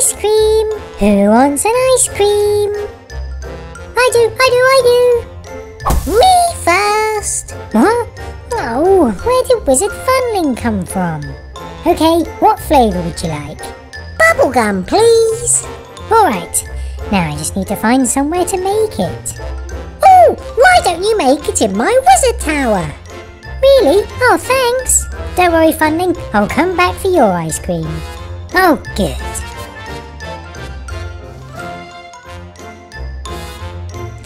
ice cream? Who wants an ice cream? I do, I do, I do. Me first. What? Oh, where did Wizard Funling come from? Okay, what flavour would you like? Bubblegum, please. Alright, now I just need to find somewhere to make it. Oh, why don't you make it in my wizard tower? Really? Oh, thanks. Don't worry, Funling. I'll come back for your ice cream. Oh, good.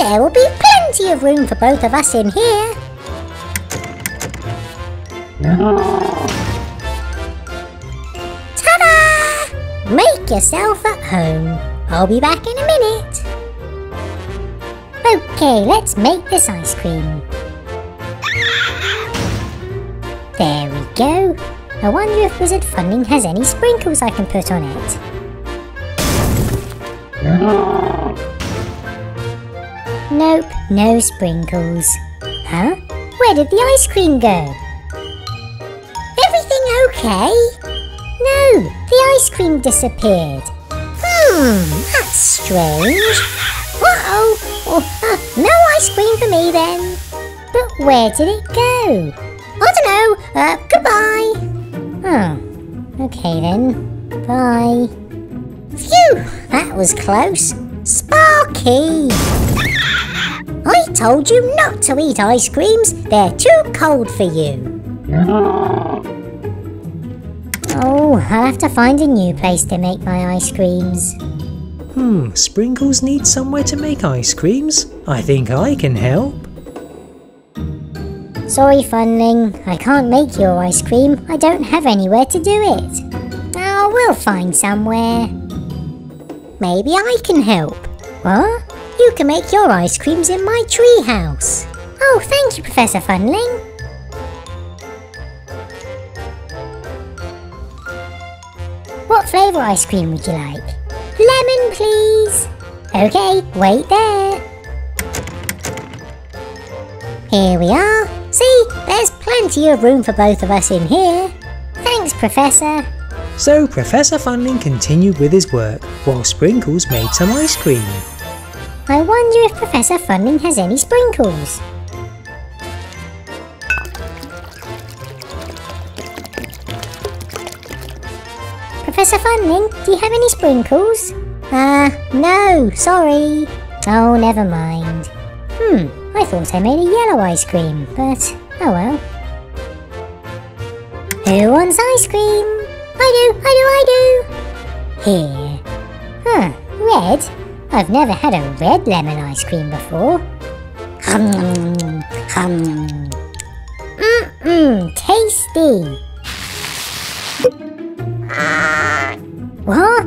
There will be plenty of room for both of us in here. Ta-da! Make yourself at home. I'll be back in a minute. Okay, let's make this ice cream. There we go. I wonder if Wizard Funling has any sprinkles I can put on it. Nope, no sprinkles. Huh? Where did the ice cream go? Everything okay? No, the ice cream disappeared. Hmm, that's strange. Uh-oh. Oh, no ice cream for me then. But where did it go? I don't know. Uh, goodbye. Oh, okay then. Bye. Phew, that was close. Sparky! I told you not to eat ice creams. They're too cold for you. Oh, I'll have to find a new place to make my ice creams. Hmm, Sprinkles needs somewhere to make ice creams. I think I can help. Sorry, Funling. I can't make your ice cream. I don't have anywhere to do it. Oh, we'll find somewhere. Maybe I can help. What? You can make your ice creams in my tree house. Oh, thank you, Professor Funling. What flavour ice cream would you like? Lemon, please. Okay, wait there. Here we are. See, there's plenty of room for both of us in here. Thanks, Professor. So Professor Funling continued with his work while Sprinkles made some ice cream. I wonder if Professor Funling has any sprinkles. Professor Funling, do you have any sprinkles? Ah, uh, no, sorry. Oh, never mind. Hmm, I thought I made a yellow ice cream, but oh well. Who wants ice cream? I do, I do, I do. Here. Huh, red? I've never had a red lemon ice cream before. Hum, hum. Mmm, tasty. What?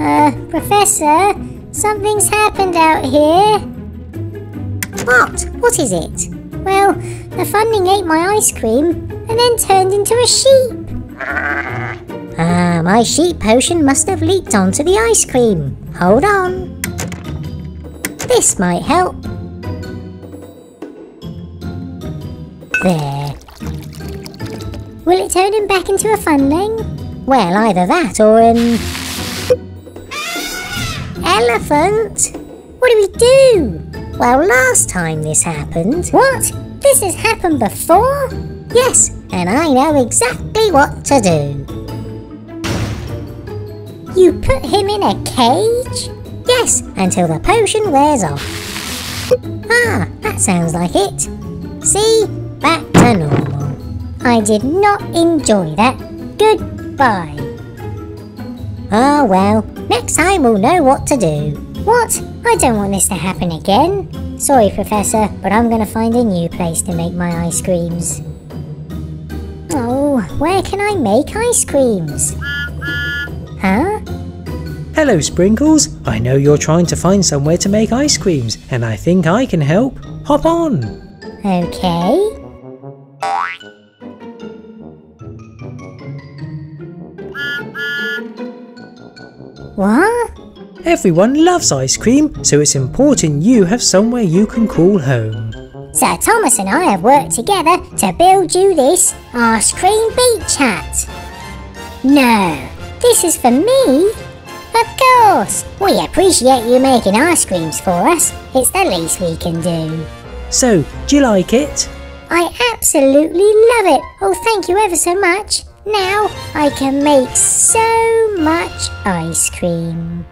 Uh, Professor, something's happened out here. What? What is it? Well, the Funling ate my ice cream and then turned into a sheep. Ah, my sheep potion must have leaked onto the ice cream. Hold on. This might help. There. Will it turn him back into a Funling? Well, either that or an... Elephant? What do we do? Well, last time this happened... What? This has happened before? Yes, and I know exactly what to do. You put him in a cage? Yes, until the potion wears off. Ah, that sounds like it. See? Back to normal. I did not enjoy that. Good Bye. Ah well, next time we'll know what to do. What? I don't want this to happen again. Sorry, Professor, but I'm going to find a new place to make my ice creams. Oh, where can I make ice creams? Hello, Sprinkles. I know you're trying to find somewhere to make ice creams, and I think I can help. Hop on. Okay. What? Everyone loves ice cream, so it's important you have somewhere you can call home. Sir Thomas and I have worked together to build you this ice cream beach hut. No, this is for me. Of course! We appreciate you making ice creams for us. It's the least we can do. So, do you like it? I absolutely love it. Oh, thank you ever so much. Now I can make so much ice cream.